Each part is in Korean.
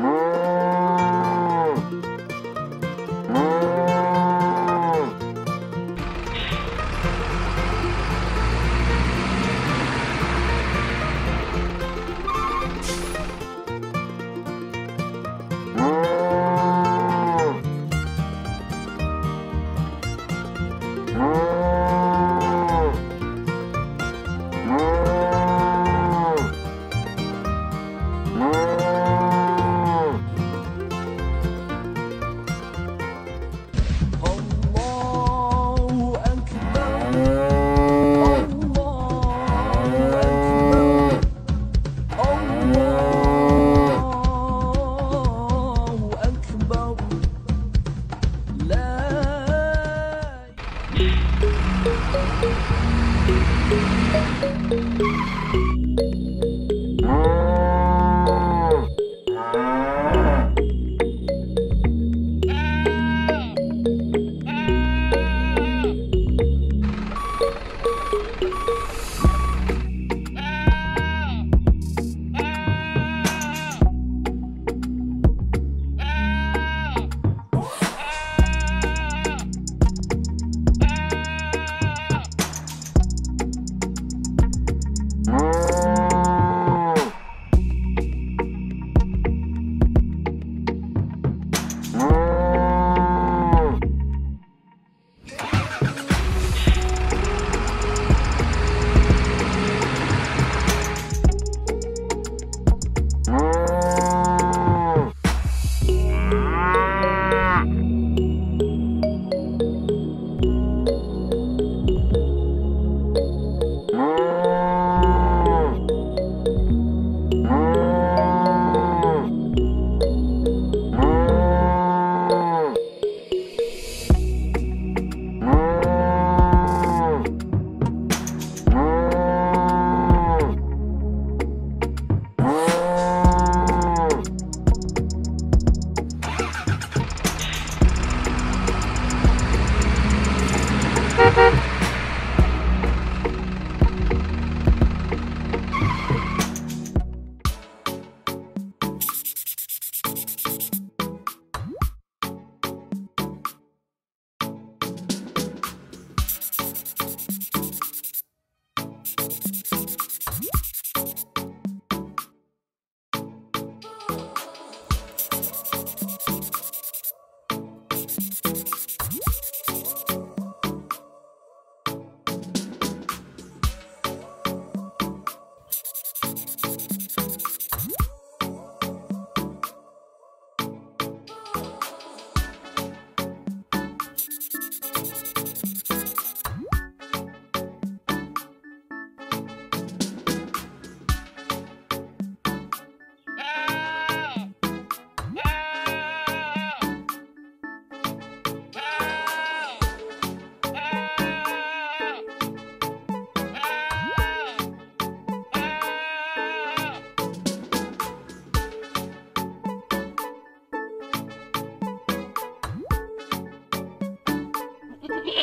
Oh.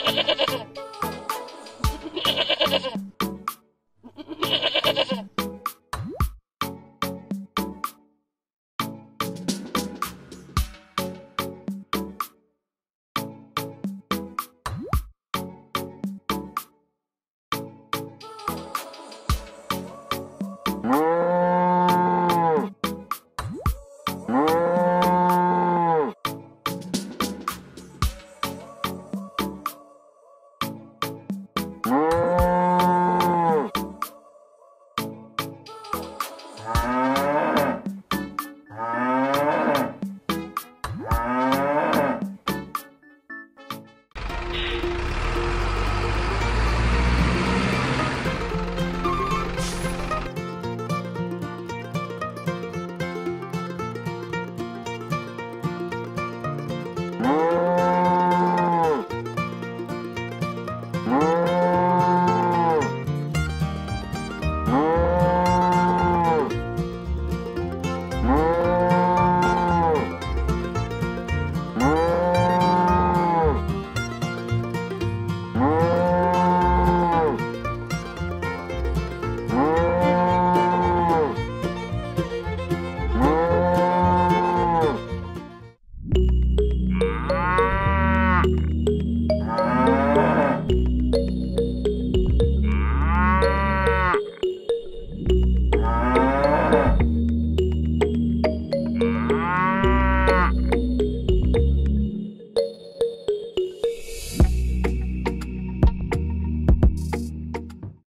Ha ha ha ha ha!